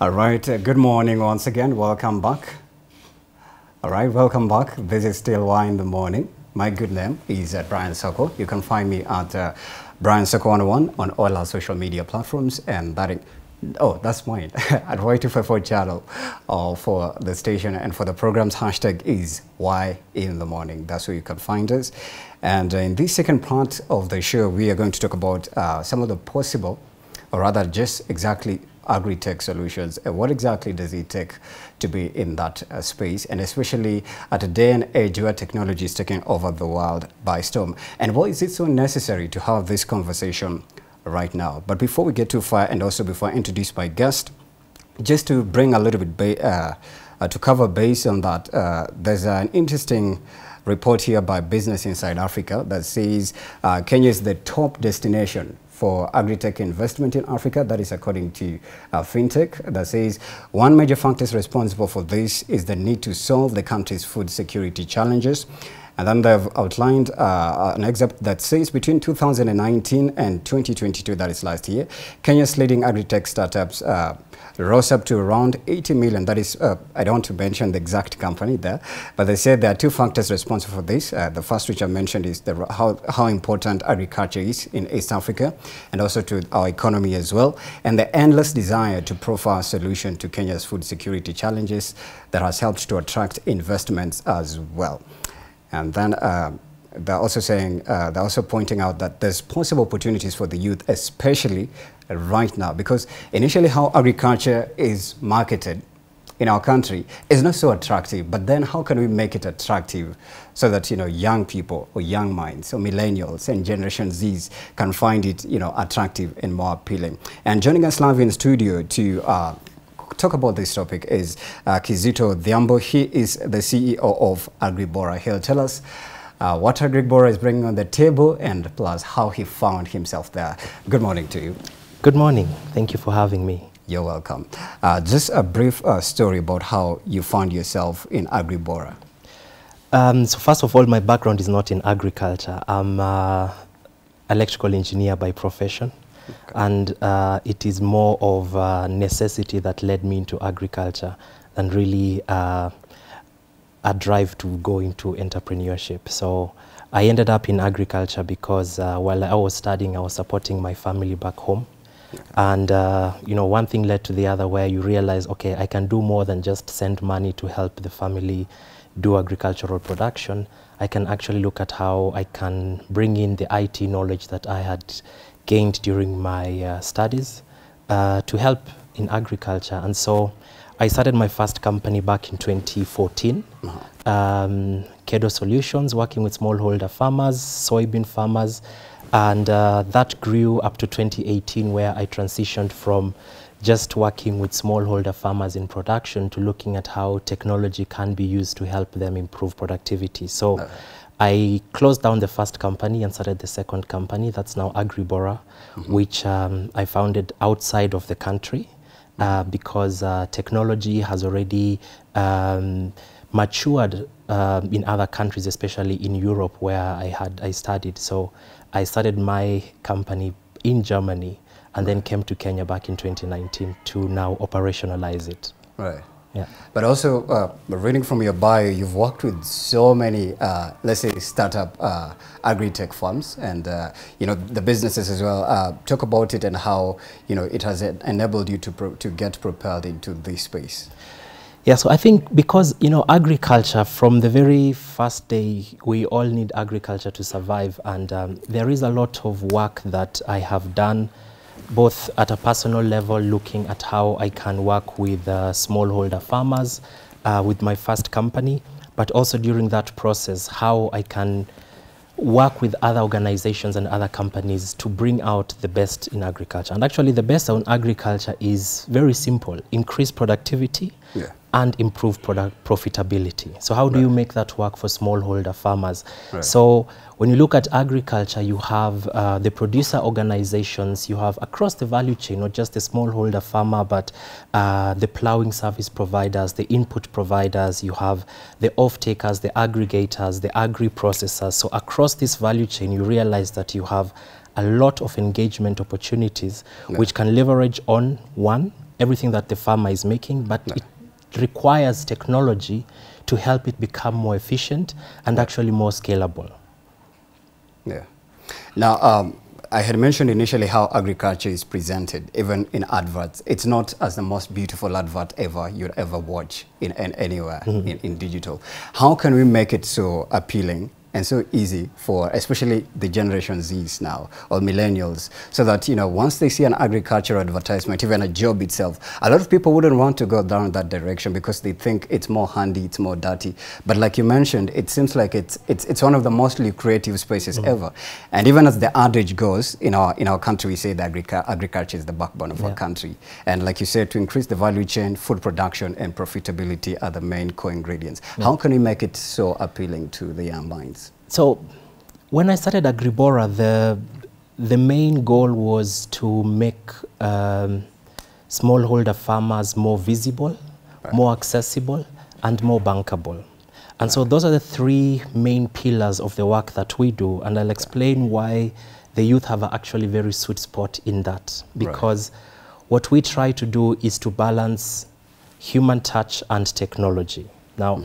All right, uh, good morning once again. Welcome back. All right, welcome back. This is still Why in the Morning. My good name is uh, Brian Soko. You can find me at uh, Brian Soko 101 on all our social media platforms, and that is, oh, that's mine at Y254 channel uh, for the station and for the program's hashtag is Why in the Morning. That's where you can find us. And in this second part of the show, we are going to talk about uh, some of the possible, or rather, just exactly agri-tech solutions. Uh, what exactly does it take to be in that uh, space, and especially at a day and age where technology is taking over the world by storm? And why is it so necessary to have this conversation right now? But before we get too far, and also before I introduce my guest, just to bring a little bit, uh, uh, to cover base on that, uh, there's an interesting report here by Business Insider Africa that says uh, Kenya is the top destination for agri-tech investment in Africa. That is according to uh, FinTech that says one major factor responsible for this is the need to solve the country's food security challenges. And then they've outlined uh, an excerpt that says between 2019 and 2022, that is last year, Kenya's leading agri-tech startups uh, rose up to around 80 million. That is, uh, I don't want to mention the exact company there, but they said there are two factors responsible for this. Uh, the first, which I mentioned, is the, how, how important agriculture is in East Africa and also to our economy as well, and the endless desire to profile a solution to Kenya's food security challenges that has helped to attract investments as well. And then uh, they're also saying, uh, they're also pointing out that there's possible opportunities for the youth, especially right now, because initially how agriculture is marketed in our country is not so attractive, but then how can we make it attractive so that, you know, young people or young minds or millennials and Generation Zs can find it, you know, attractive and more appealing. And joining us live in studio to uh, talk about this topic is uh, Kizito Odhiambo. He is the CEO of Agribora. He'll tell us uh, what Agribora is bringing on the table and plus how he found himself there. Good morning to you. Good morning. Thank you for having me. You're welcome. Uh, just a brief uh, story about how you found yourself in Agribora. Um, so first of all, my background is not in agriculture. I'm an electrical engineer by profession. Okay. And uh, it is more of necessity that led me into agriculture and really uh, a drive to go into entrepreneurship. So I ended up in agriculture because uh, while I was studying, I was supporting my family back home. And, uh, you know, one thing led to the other where you realize, okay, I can do more than just send money to help the family do agricultural production. I can actually look at how I can bring in the IT knowledge that I had gained during my uh, studies uh, to help in agriculture. And so I started my first company back in 2014, uh -huh. um, Kedo Solutions, working with smallholder farmers, soybean farmers, and uh, that grew up to 2018 where I transitioned from just working with smallholder farmers in production to looking at how technology can be used to help them improve productivity. So uh. I closed down the first company and started the second company that's now Agribora, mm -hmm. which um, I founded outside of the country uh, because uh, technology has already um, matured uh, in other countries, especially in Europe where I had I studied. So I started my company in Germany and then came to Kenya back in 2019 to now operationalize it. Right. Yeah. But also, uh, reading from your bio, you've worked with so many, uh, let's say, startup uh, agri-tech firms and, uh, you know, the businesses as well. Uh, talk about it and how, you know, it has enabled you to, to get propelled into this space. Yeah, so I think because, you know, agriculture, from the very first day, we all need agriculture to survive. And um, there is a lot of work that I have done, both at a personal level, looking at how I can work with uh, smallholder farmers uh, with my first company, but also during that process, how I can work with other organizations and other companies to bring out the best in agriculture. And actually the best on agriculture is very simple, increase productivity, yeah and improve product profitability. So how do right. you make that work for smallholder farmers? Right. So when you look at agriculture, you have uh, the producer organizations, you have across the value chain, not just the smallholder farmer, but uh, the plowing service providers, the input providers, you have the off-takers, the aggregators, the agri-processors. So across this value chain, you realize that you have a lot of engagement opportunities yeah. which can leverage on, one, everything that the farmer is making, but it requires technology to help it become more efficient and actually more scalable. Yeah. Now, um, I had mentioned initially how agriculture is presented, even in adverts. It's not as the most beautiful advert ever you'd ever watch in, in anywhere in, in digital. How can we make it so appealing and so easy for especially the generation Zs now or millennials so that you know once they see an agricultural advertisement even a job itself a lot of people wouldn't want to go down that direction because they think it's more handy it's more dirty. But like you mentioned it seems like it's it's it's one of the most lucrative spaces mm-hmm. ever. And even as the adage goes in our in our country we say that agric agriculture is the backbone of our country. And like you said to increase the value chain food production and profitability are the main co-ingredients how can we make it so appealing to the young minds So when I started Agribora, the, the main goal was to make um, smallholder farmers more visible, more accessible, and more bankable. And so those are the three main pillars of the work that we do. And I'll explain why the youth have a actually very sweet spot in that. Because what we try to do is to balance human touch and technology. Now,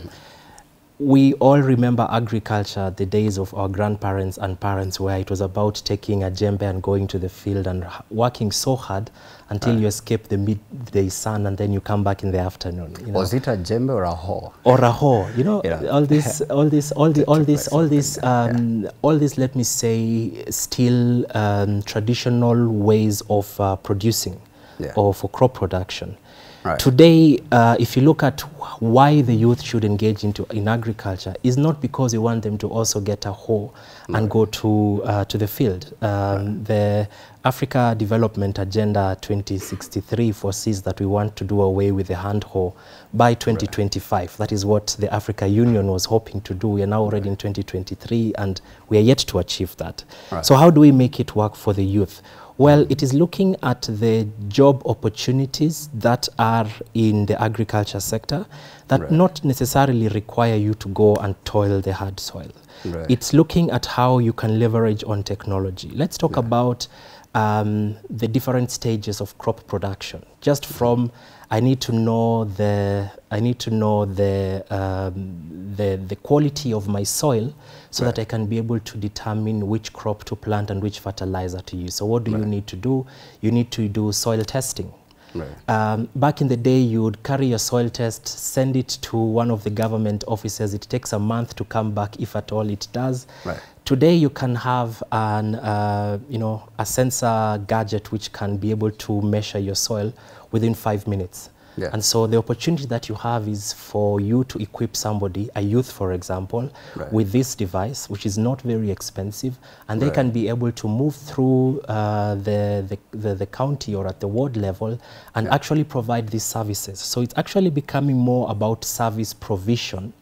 we all remember agriculture, the days of our grandparents and parents, where it was about taking a jembe and going to the field and working so hard until you escape the midday sun and then you come back in the afternoon. You know? Was it a jembe or a hoe? or a hoe, you know, Yeah. all this, all this, all the, all this, all this, something, yeah. um, all this. Let me say, still um, traditional ways of uh, producing, Yeah. or for crop production. Right. Today, uh, if you look at why the youth should engage into in agriculture, is not because we want them to also get a hoe and go to uh, to the field. Um, The Africa Development Agenda 2063 foresees that we want to do away with the hand hoe by 2025. That is what the Africa Union was hoping to do. We are now already in 2023, and we are yet to achieve that. Right. So how do we make it work for the youth? Well, it is looking at the job opportunities that are in the agriculture sector that Right. not necessarily require you to go and toil the hard soil. Right. It's looking at how you can leverage on technology. Let's talk about um, the different stages of crop production. Just from I need to know the I need to know the um, the the quality of my soil so that I can be able to determine which crop to plant and which fertilizer to use. So what do you need to do? You need to do soil testing. Right. Um, back in the day, you would carry your soil test, send it to one of the government offices. It takes a month to come back, if at all it does. Right. Today, you can have an, uh, you know, a sensor gadget which can be able to measure your soil within five minutes. Yeah. And so the opportunity that you have is for you to equip somebody, a youth, for example, Right. with this device, which is not very expensive, and they Right. can be able to move through uh, the, the, the, the county or at the ward level and actually provide these services. So it's actually becoming more about service provision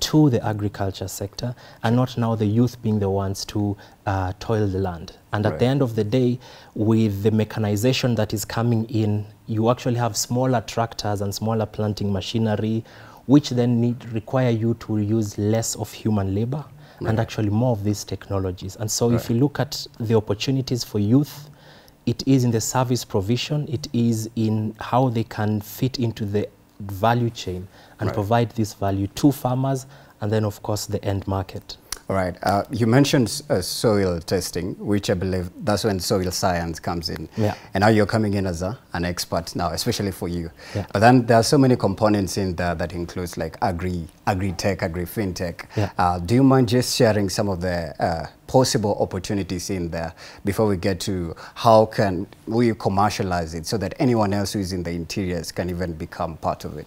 to the agriculture sector and not now the youth being the ones to uh, toil the land. And at the end of the day, with the mechanization that is coming in, you actually have smaller tractors and smaller planting machinery, which then need require you to use less of human labor and actually more of these technologies. And so, if you look at the opportunities for youth, it is in the service provision, it is in how they can fit into the value chain and Right. provide this value to farmers and then, of course, the end market. All right. Uh, you mentioned uh, soil testing, which I believe that's when soil science comes in. Yeah. And now you're coming in as a, an expert now, especially for you. Yeah. But then there are so many components in there that includes like agri, agri-tech, agri-fintech. Yeah. Uh, do you mind just sharing some of the uh, possible opportunities in there before we get to how can we commercialize it so that anyone else who is in the interiors can even become part of it?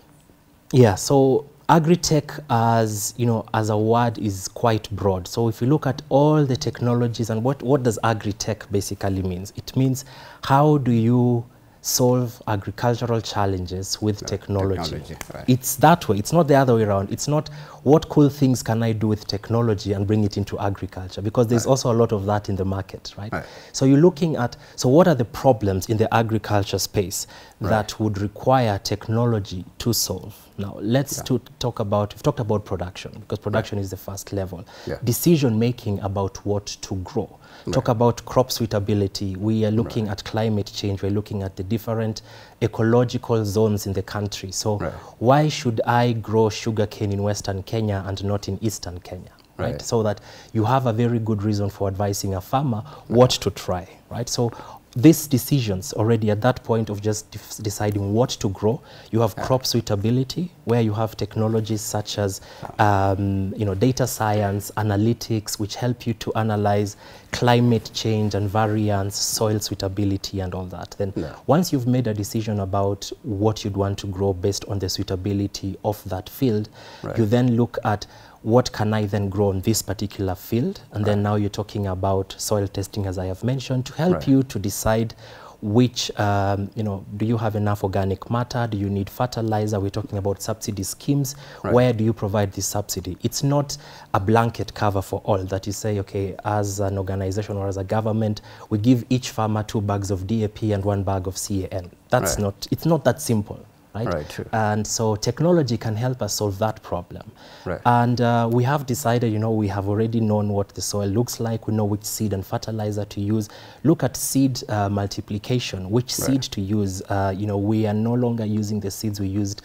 Yeah, so agri-tech as, you know, as a word is quite broad. So if you look at all the technologies and what, what does agri-tech basically means? It means how do you solve agricultural challenges with technology. technology, right. It's that way. It's not the other way around. It's not what cool things can I do with technology and bring it into agriculture because there's also a lot of that in the market, right? Right. So you're looking at so what are the problems in the agriculture space that would require technology to solve? Now let's to talk about we've talked about production because production is the first level. Yeah. Decision making about what to grow. Talk about crop suitability. We are looking at climate change. We're looking at the different ecological zones in the country. So Right. why should I grow sugarcane in Western Kenya and not in Eastern Kenya? Right. Right. So that you have a very good reason for advising a farmer what to try, right? So these decisions already at that point of just deciding what to grow, you have crop suitability where you have technologies such as um, you know data science, analytics, which help you to analyze climate change and variance, soil suitability, and all that. Then once you've made a decision about what you'd want to grow based on the suitability of that field, Right. you then look at what can I then grow on this particular field, and then now you're talking about soil testing, as I have mentioned, to help Right. you to decide which, um, you know, do you have enough organic matter? Do you need fertilizer? We're talking about subsidy schemes. Right. Where do you provide this subsidy? It's not a blanket cover for all that you say, okay, as an organization or as a government, we give each farmer two bags of DAP and one bag of CAN. That's Right. not, it's not that simple. Right? Right, true. And so technology can help us solve that problem. Right. And uh, we have decided, you know, we have already known what the soil looks like. We know which seed and fertilizer to use. Look at seed uh, multiplication, which Right. seed to use. Uh, you know, we are no longer using the seeds we used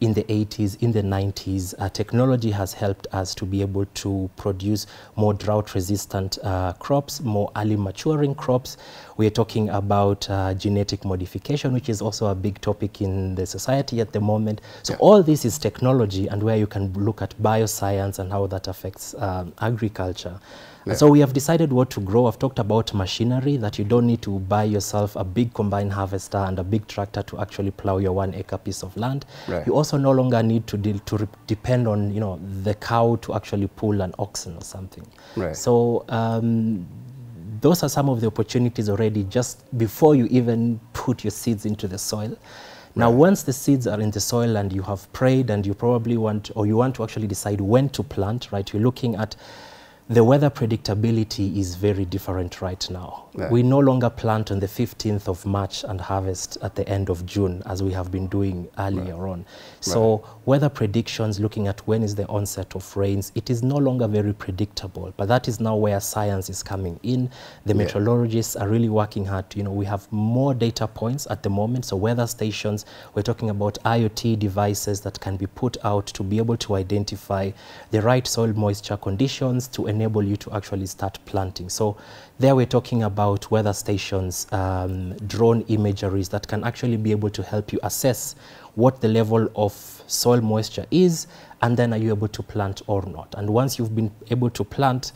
in the 80s, in the 90s. Uh, technology has helped us to be able to produce more drought resistant uh, crops, more early maturing crops. We are talking about uh, genetic modification, which is also a big topic in the society at the moment. So Yeah. all this is technology and where you can look at bioscience and how that affects um, agriculture. Yeah. So we have decided what to grow. I've talked about machinery that you don't need to buy yourself a big combine harvester and a big tractor to actually plow your one acre piece of land. Right. You also no longer need to deal, to depend on you know the cow to actually pull an oxen or something. Right. So um, those are some of the opportunities already just before you even put your seeds into the soil. Now, Right. once the seeds are in the soil and you have prayed and you probably want, or you want to actually decide when to plant, right? You're looking at the weather predictability is very different right now. Yeah. We no longer plant on the 15th of March and harvest at the end of June as we have been doing earlier on. So weather predictions, looking at when is the onset of rains, it is no longer very predictable. But that is now where science is coming in. The Yeah. meteorologists are really working hard. You know, we have more data points at the moment. So weather stations, we're talking about IoT devices that can be put out to be able to identify the right soil moisture conditions to enable you to actually start planting. So there we're talking about weather stations, um, drone imageries that can actually be able to help you assess what the level of soil moisture is, and then are you able to plant or not. And once you've been able to plant,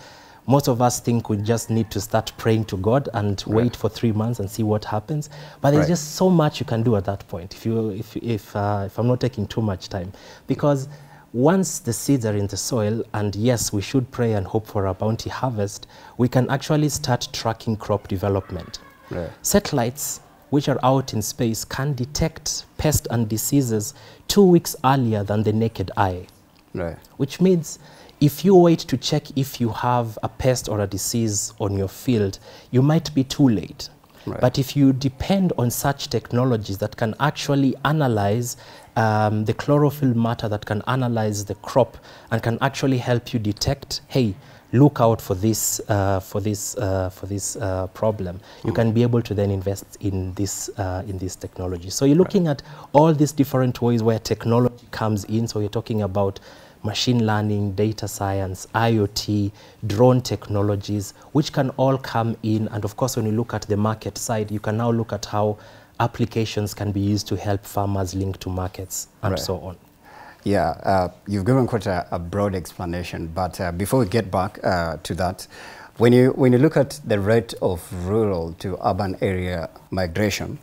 most of us think we just need to start praying to God and wait for three months and see what happens. But there's Right. just so much you can do at that point if you if if uh, if I'm not taking too much time, because once the seeds are in the soil, and yes, we should pray and hope for a bounty harvest, we can actually start tracking crop development. Right. Satellites, which are out in space, can detect pests and diseases two weeks earlier than the naked eye Right. which means if you wait to check if you have a pest or a disease on your field, you might be too late. Right. But if you depend on such technologies that can actually analyze um, the chlorophyll matter, that can analyze the crop, and can actually help you detect, hey, look out for this uh, for this uh, for this uh, problem. You can be able to then invest in this uh, in this technology. So you're looking at all these different ways where technology comes in. So you're talking about machine learning, data science, IoT, drone technologies, which can all come in. And of course, when you look at the market side, you can now look at how applications can be used to help farmers link to markets and Right. so on. Yeah, uh, you've given quite a, a broad explanation, but uh, before we get back uh, to that, when you when you look at the rate of rural to urban area migration,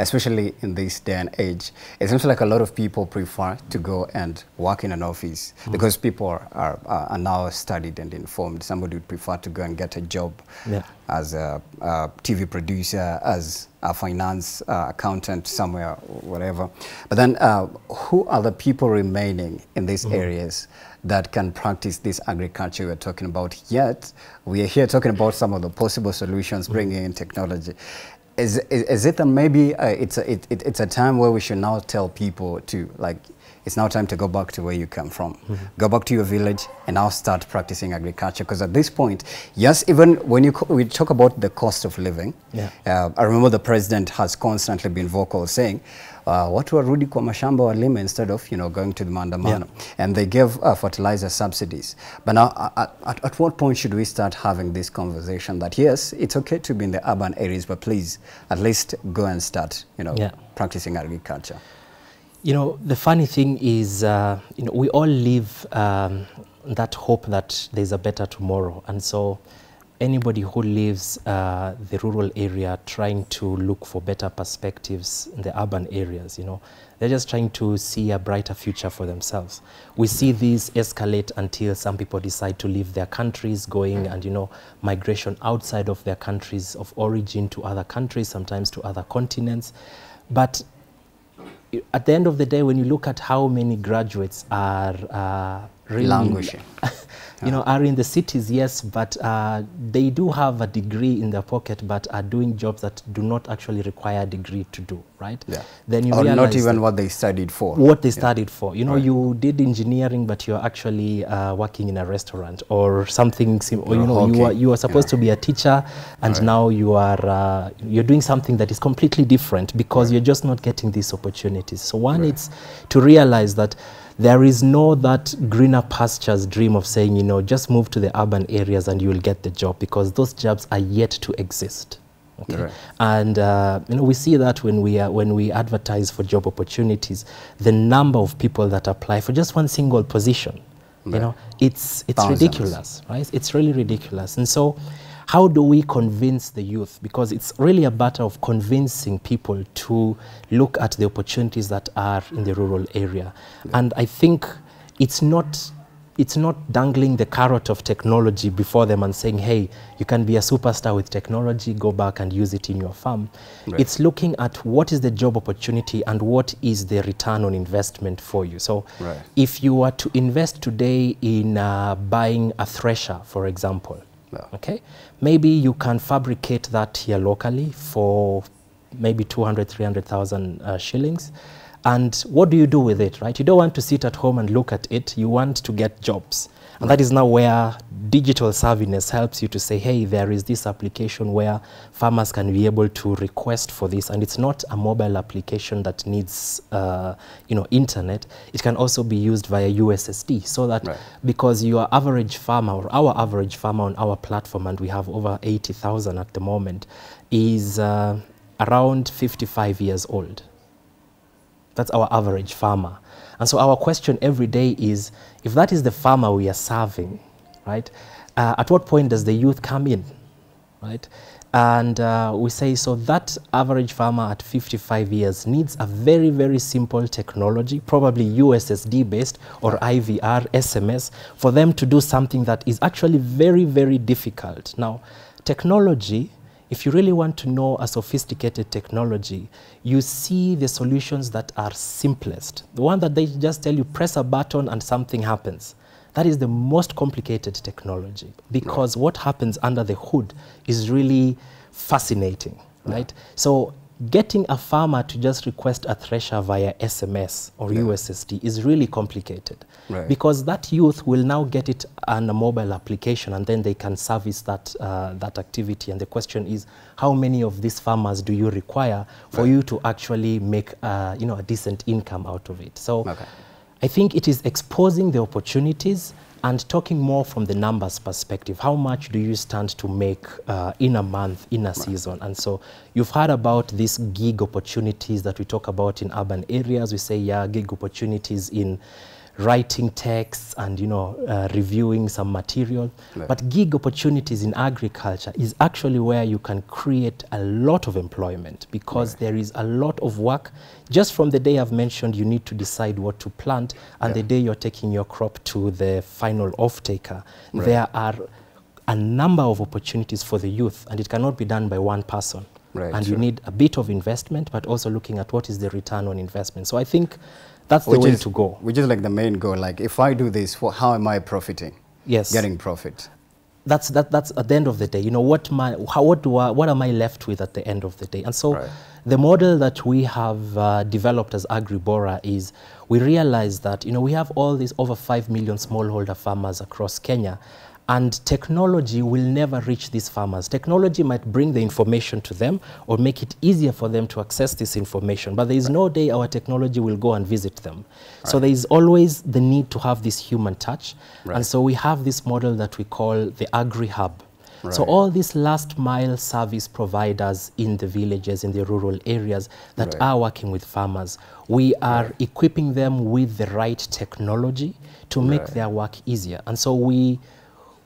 especially in this day and age, it seems like a lot of people prefer to go and work in an office because people are, are, now studied and informed. Somebody would prefer to go and get a job Yeah. as a, a TV producer, as a finance uh, accountant somewhere, whatever. But then, uh, who are the people remaining in these areas that can practice this agriculture we're talking about? Yet, we are here talking about some of the possible solutions, bringing in technology. Is, is, is it that maybe uh, it's, a, it, it, it's a time where we should now tell people to like it's now time to go back to where you come from. Go back to your village and now start practicing agriculture. Because at this point, yes, even when you we talk about the cost of living, Yeah. uh, I remember the president has constantly been vocal saying, uh, watu warudi kwa mashamba walime instead of you know going to the maandamano and they give uh, fertilizer subsidies but now at, at, at what point should we start having this conversation that yes it's okay to be in the urban areas but please at least go and start you know Yeah. practicing agriculture You know, the funny thing is, uh, you know, we all live um, that hope that there's a better tomorrow. And so anybody who lives uh, the rural area trying to look for better perspectives in the urban areas, you know, they're just trying to see a brighter future for themselves. We see these escalate until some people decide to leave their countries, going and, you know, migration outside of their countries of origin to other countries, sometimes to other continents. But at the end of the day, when you look at how many graduates are uh, really, Languishing. you know, are in the cities, yes, but uh, they do have a degree in their pocket, but are doing jobs that do not actually require a degree to do, right? yeah Then you or not even what they studied for what they Yeah. studied for. You know, Right. you did engineering, but you're actually uh, working in a restaurant or something. Sim- or, Or you know, you are you are supposed Yeah. to be a teacher, and Right. now you are uh, you're doing something that is completely different because you're just not getting these opportunities. So one, Right. it's to realize that. There is no that greener pastures dream of saying, you know, just move to the urban areas and you will get the job because those jobs are yet to exist. Okay. Right. And uh, you know, we see that when we are, when we advertise for job opportunities, the number of people that apply for just one single position, you know, it's it's Thousands. ridiculous, right? It's really ridiculous. And so, how do we convince the youth? Because it's really a matter of convincing people to look at the opportunities that are in the rural area. And I think it's not it's not dangling the carrot of technology before them and saying, hey, you can be a superstar with technology, go back and use it in your farm. Right. It's looking at what is the job opportunity and what is the return on investment for you. So Right. if you were to invest today in uh, buying a thresher, for example, Yeah. okay, maybe you can fabricate that here locally for maybe 200, 300,000 uh, shillings. And what do you do with it, right? You don't want to sit at home and look at it. You want to get jobs. And that is now where digital savviness helps you to say, hey, there is this application where farmers can be able to request for this. And it's not a mobile application that needs, uh, you know, internet. It can also be used via USSD so that Right. because your average farmer or our average farmer on our platform, and we have over 80,000 at the moment, is uh, around 55 years old. That's our average farmer. And so our question every day is if that is the farmer we are serving, right, uh, at what point does the youth come in, right? And uh, we say, so that average farmer at 55 years needs a very, very simple technology, probably USSD based or IVR, SMS, for them to do something that is actually very, very difficult. Now, technology if you really want to know a sophisticated technology, you see the solutions that are simplest. The one that they just tell you, press a button and something happens. That is the most complicated technology because what happens under the hood is really fascinating, right? So getting a farmer to just request a thresher via SMS or USSD is really complicated Right. because that youth will now get it on a mobile application and then they can service that, uh, that activity. And the question is, how many of these farmers do you require for you to actually make uh, you know, a decent income out of it? So Okay. I think it is exposing the opportunities and talking more from the numbers perspective. How much do you stand to make uh, in a month, in a season? And so you've heard about these gig opportunities that we talk about in urban areas. We say, yeah, gig opportunities in writing texts and you know uh, reviewing some material. But gig opportunities in agriculture is actually where you can create a lot of employment because there is a lot of work. Just from the day i've mentioned you need to decide what to plant and the day you're taking your crop to the final off taker Right. there are a number of opportunities for the youth and it cannot be done by one person. Right, and you need a bit of investment but also looking at what is the return on investment. So i think that's the which way is, to go Which is like the main goal. Like if I do this, for how am I profiting? Yes. Getting profit. that's that that's at the end of the day you know what my how what do I, what am i left with at the end of the day and so Right. the model that we have uh, developed as agribora is we realize that you know we have all these over 5 million smallholder farmers across kenya and technology will never reach these farmers technology might bring the information to them or make it easier for them to access this information but there is no day our technology will go and visit them so there is always the need to have this human touch Right. and so we have this model that we call the agri hub so all these last mile service providers in the villages, in the rural areas that Right. are working with farmers, we are equipping them with the right technology to make Right. their work easier. And so we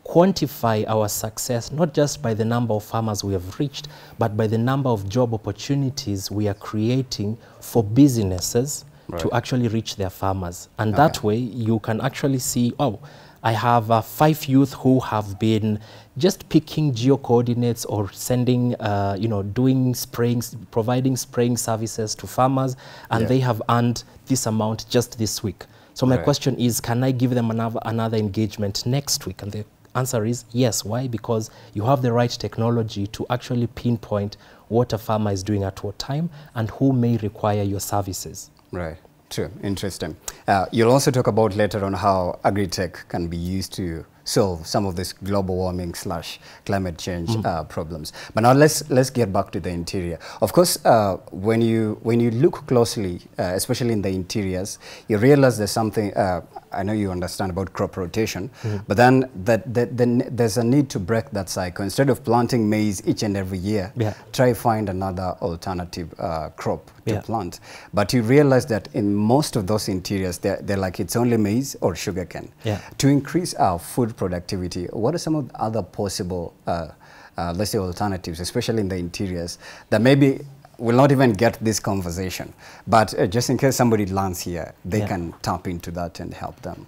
quantify our success not just by the number of farmers we have reached, but by the number of job opportunities we are creating for businesses to actually reach their farmers. And that way you can actually see, oh, I have uh, five youth who have been just picking geo coordinates or sending, uh, you know, doing spraying, providing spraying services to farmers, and Yeah. they have earned this amount just this week. So my Right. question is, can I give them another, another engagement next week? And the answer is yes. Why? Because you have the right technology to actually pinpoint what a farmer is doing at what time and who may require your services. Right. True. Interesting. Uh, you'll also talk about later on how agri-tech can be used to solve some of this global warming slash climate change uh, problems. But now let's let's get back to the interior. Of course, uh, when you when you look closely, uh, especially in the interiors, you realize there's something. Uh, I know you understand about crop rotation, but then that, that then there's a need to break that cycle. Instead of planting maize each and every year, Yeah. try find another alternative uh, crop to Yeah. plant. But you realize that in most of those interiors, they're, they're like it's only maize or sugarcane. Yeah. To increase our food productivity, what are some of the other possible, uh, uh, let's say, alternatives, especially in the interiors, that maybe will not even get this conversation, but uh, just in case somebody lands here, they Yeah. can tap into that and help them.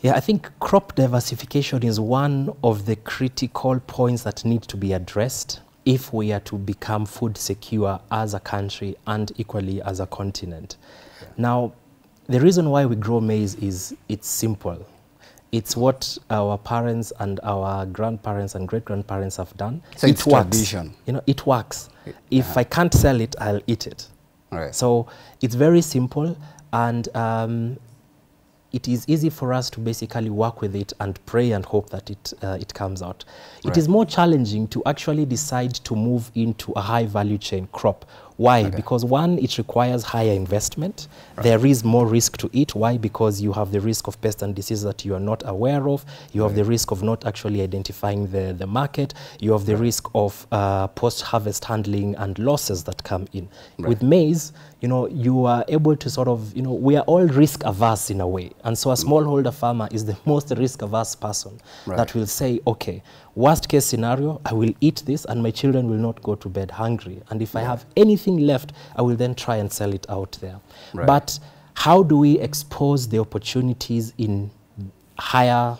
Yeah, I think crop diversification is one of the critical points that need to be addressed if we are to become food secure as a country and equally as a continent. Now, the reason why we grow maize is it's simple. It's what our parents and our grandparents and great grandparents have done. So it it's works. tradition. You know, it works. If I can't sell it, I'll eat it. Right. So it's very simple and um, it is easy for us to basically work with it and pray and hope that it, uh, it comes out. It Right. is more challenging to actually decide to move into a high value chain crop. Why? Because one, it requires higher investment. There is more risk to it. Why? Because you have the risk of pests and diseases that you are not aware of. You have the risk of not actually identifying the, the market. You have the risk of uh, post-harvest handling and losses that come in. With maize, you know, you are able to sort of, you know, we are all risk averse in a way. And so a smallholder farmer is the most risk averse person Right. that will say, okay, worst case scenario, I will eat this and my children will not go to bed hungry. And if I have anything left, I will then try and sell it out there. Right. But how do we expose the opportunities in higher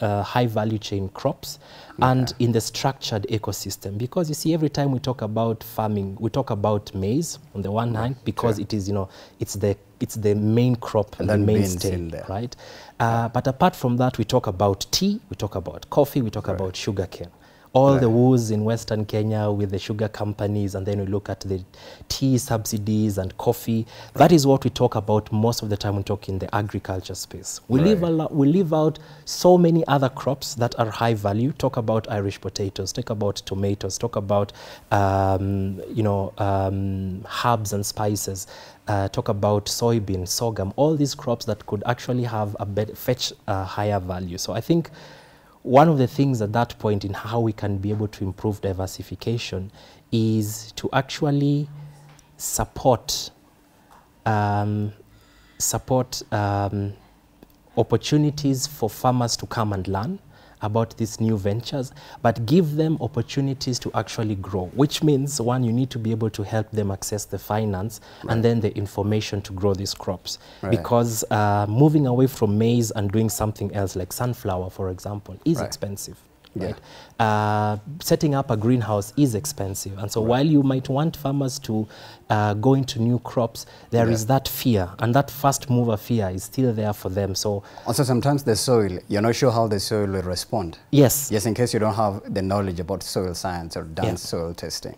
uh, high value chain crops and in the structured ecosystem because you see every time we talk about farming we talk about maize on the one hand because it is you know it's the it's the main crop And the mainstay right? Uh, but apart from that we talk about tea we talk about coffee we talk about sugarcane all the woos in Western Kenya with the sugar companies, and then we look at the tea subsidies and coffee. That is what we talk about most of the time when we talk in the agriculture space. We leave a lo- we leave out so many other crops that are high value. Talk about Irish potatoes, talk about tomatoes, talk about um, you know um, herbs and spices. Uh, talk about soybean, sorghum, all these crops that could actually have a fetch a higher value. So I think one of the things at that point in how we can be able to improve diversification is to actually support um, support um, opportunities for farmers to come and learn about these new ventures, but give them opportunities to actually grow, which means one, you need to be able to help them access the finance and then the information to grow these crops. Right. Because uh, moving away from maize and doing something else like sunflower, for example, is Right. expensive. Right? Uh, setting up a greenhouse is expensive, and so while you might want farmers to uh, go into new crops, there is Yeah. that fear, and that first mover fear is still there for them. So Also, sometimes the soil, you're not sure how the soil will respond. yes, Just in case you don't have the knowledge about soil science or done Yeah. soil testing.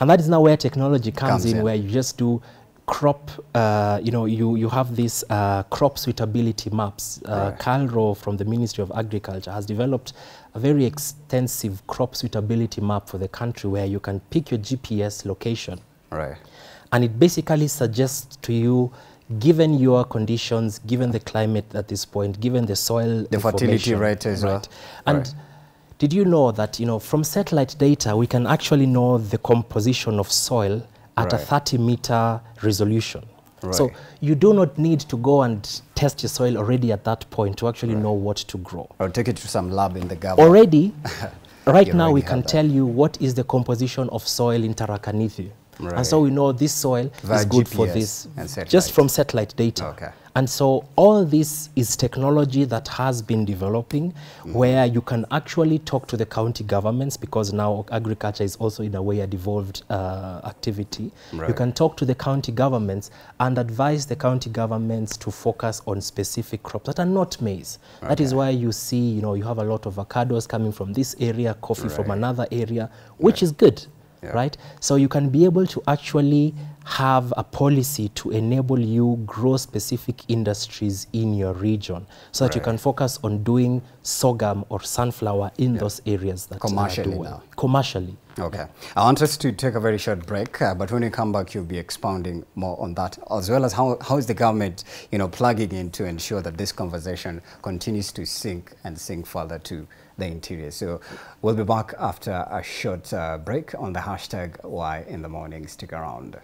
And that is now where technology comes, Comes in, in. where you just do crop, uh, you know, you, you have these uh, crop suitability maps. Uh, Right. KALRO from the Ministry of Agriculture has developed a very extensive crop suitability map for the country where you can pick your GPS location Right. and it basically suggests to you given your conditions given the climate at this point given the soil The fertility rate as well. right. and Right. did you know that you know from satellite data we can actually know the composition of soil at a 30 meter resolution so you do not need to go and test your soil already at that point to actually right. know what to grow Or take it to some lab in the government. already right now we can that. tell you what is the composition of soil in Tarakanithi. And so we know this soil Via is good for this just from satellite data. Okay. And so all this is technology that has been developing Mm-hmm. where you can actually talk to the county governments because now agriculture is also in a way a devolved uh, activity. You can talk to the county governments and advise the county governments to focus on specific crops that are not maize. That is why you see, you know, you have a lot of avocados coming from this area, coffee from another area, which is good, Yeah. right? So you can be able to actually have a policy to enable you grow specific industries in your region so that you can focus on doing sorghum or sunflower in those areas that Commercially well. now. Commercially. Okay. I want us to take a very short break, uh, but when you come back, you'll be expounding more on that, as well as how, how is the government, you know, plugging in to ensure that this conversation continues to sink and sink further to the interior. So we'll be back after a short uh, break on the hashtag Why in the Morning. Stick around.